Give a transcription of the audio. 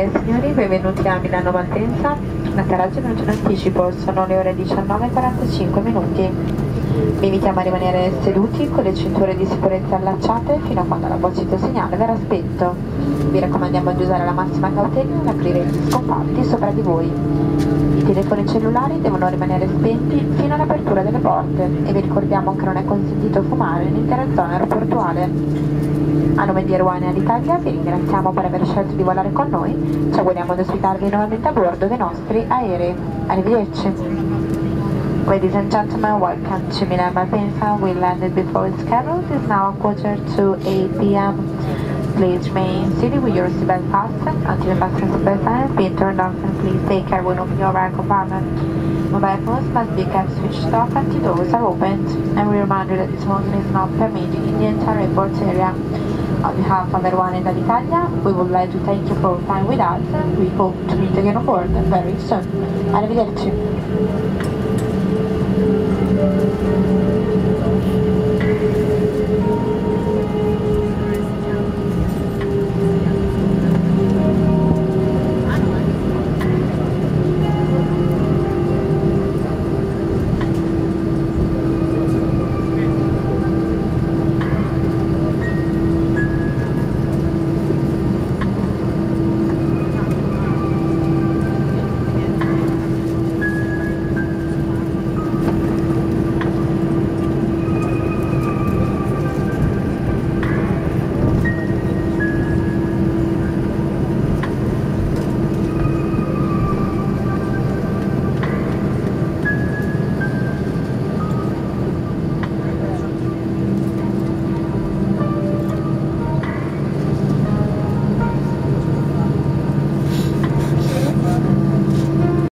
e signori, benvenuti a Milano Malpensa. L'atterraggio è in anticipo, sono le ore 19.45 minuti. Vi invitiamo a rimanere seduti con le cinture di sicurezza allacciate fino a quando l'apposito segnale verrà spento. Vi raccomandiamo di usare la massima cautela nell'aprire gli scomparti sopra di voi. Telefoni cellulari devono rimanere spenti fino all'apertura delle porte e vi ricordiamo che non è consentito fumare nell'intera zona aeroportuale. A nome di Ruane all'Italia vi ringraziamo per aver scelto di volare con noi, ci auguriamo di ospitarvi nuovamente a bordo dei nostri aerei. Arrivederci. Ladies and gentlemen, welcome to Milan Malpensa. We landed before scheduled. It's now a quarter to 8 p.m. Please remain seated with your seatbelt fastened until the fasten seatbelt has been turned off and please take care when opening your air compartment. Mobile phones must be kept switched off until doors are opened and we remind you that this smoking is not permitted in the entire airport area. On behalf of everyone in Italia, we would like to thank you for your time with us and we hope to meet again on board very soon. Arrivederci.